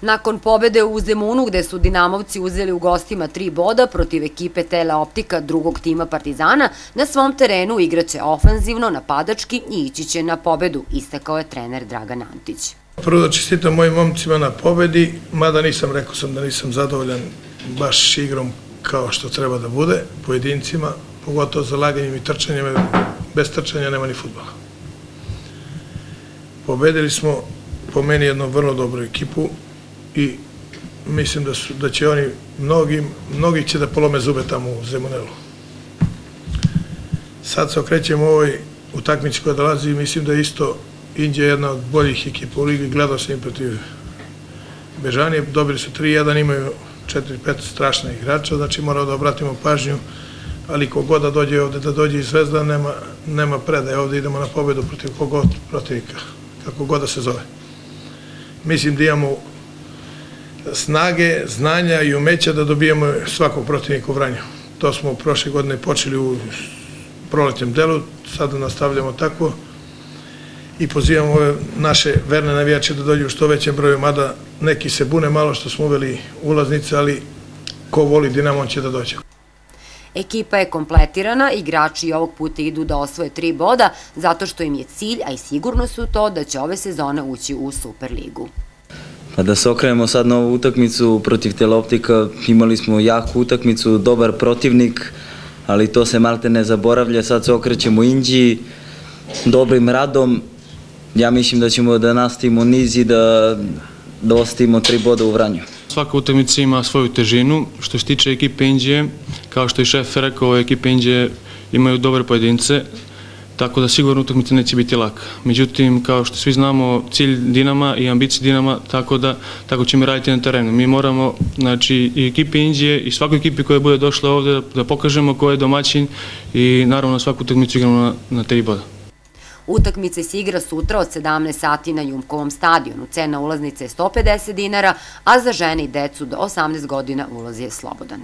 Nakon pobede u Zemunu gde su Dinamovci uzeli u gostima tri boda protiv ekipe Teleoptika drugog tima Partizana, na svom terenu igraće ofanzivno, napadački i ići će na pobedu, istakao je trener Dragan Antić. Prvo da čestitam mojim momcima na pobedi, mada nisam, rekao sam da nisam zadovoljan baš igrom kao što treba da bude, pojedincima, pogotovo zalaganjem i trčanjem, bez trčanja nema ni futbola. Pobedili smo po meni jednu vrlo dobru ekipu, i mislim da, su, da će oni, mnogi, mnogi će da polome zube tamo u Zemunelu. Sad se okrećemo ovoj utakmici koja dolazi i mislim da je isto Indija jedna od boljih ekipa u ligi, gledao sam im protiv Bežanije, dobili su 3-1, imaju 4-5 strašna igrača, znači moramo da obratimo pažnju, ali kogod da dođe ovde, da dođe i Zvezda, nema, nema predaje, ovde idemo na pobedu protiv kogod protivnika, kako god da se zove. Mislim da imamo snage, znanja i umeća da dobijemo svakog protivnika u Vranju. To smo prošle godine počeli u proletnjem delu, sada nastavljamo tako i pozivamo ove naše verne navijače da dođu u što većem broju, mada neki se bune malo što smo uveli ulaznice, ali ko voli Dinamo će da dođe. Ekipa je kompletirana, igrači ovog puta idu da osvoje tri boda, zato što im je cilj, a i sigurno su to, da će ove sezone ući u Superligu. Pa da se okrenemo sad na ovu utakmicu protiv Teleoptika, imali smo jaku utakmicu, dobar protivnik, ali to se malte ne zaboravlja, sad se okrećemo Inđi, dobrim radom, ja mislim da ćemo da nastavimo niz i da, da ostavimo tri boda u Vranju. Svaka utakmica ima svoju težinu, što se tiče ekipe Inđije, kao što je šef rekao, ekipe Inđije imaju dobre pojedince, tako da sigurno utakmica neće biti laka. Međutim, kao što svi znamo, cilj Dinama i ambicije Dinama, tako da tako ćemo raditi na terenu. Mi moramo, znači, i ekipi Indije i svakoj ekipi koja bude došla ovde da, pokažemo ko je domaćin i naravno svaku utakmicu igramo na, na tri boda. Utakmice se igra sutra od 17 sati na Jumkovom stadionu. Cena ulaznice je 150 dinara, a za žene i decu do 18 godina ulaz je slobodan.